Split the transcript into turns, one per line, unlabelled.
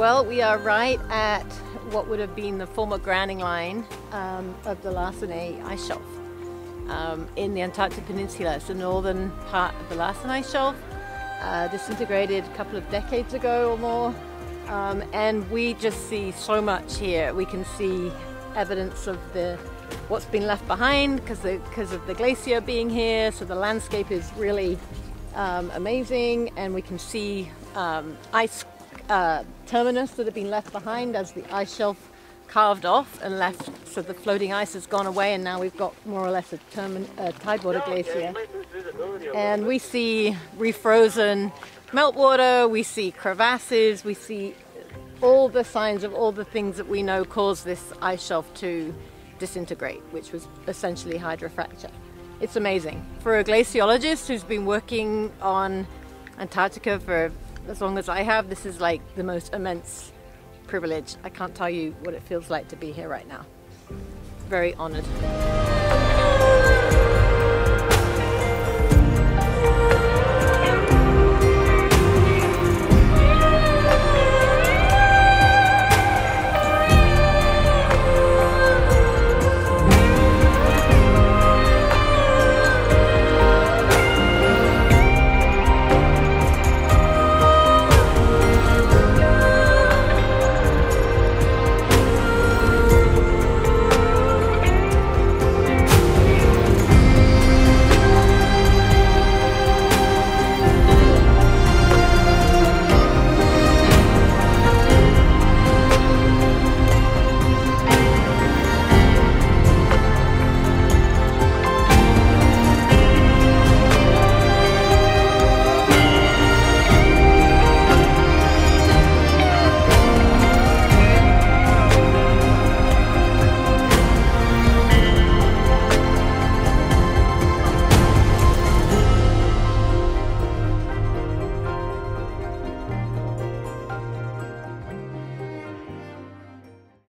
Well, we are right at what would have been the former grounding line um, of the Larsen ice shelf um, in the Antarctic Peninsula. It's the northern part of the Larsen ice shelf, uh, disintegrated a couple of decades ago or more. Um, and we just see so much here. We can see evidence of the what's been left behind because because of the glacier being here. So the landscape is really um, amazing, and we can see um, ice uh, terminus that have been left behind as the ice shelf carved off and left. So the floating ice has gone away, and now we've got more or less a, termin- a tidewater glacier. And we see refrozen meltwater. We see crevasses. We see all the signs of all the things that we know cause this ice shelf to disintegrate, which was essentially hydrofracture. It's amazing. For a glaciologist who's been working on Antarctica for as long as I have. This is like the most immense privilege. I can't tell you what it feels like to be here right now. Very honored.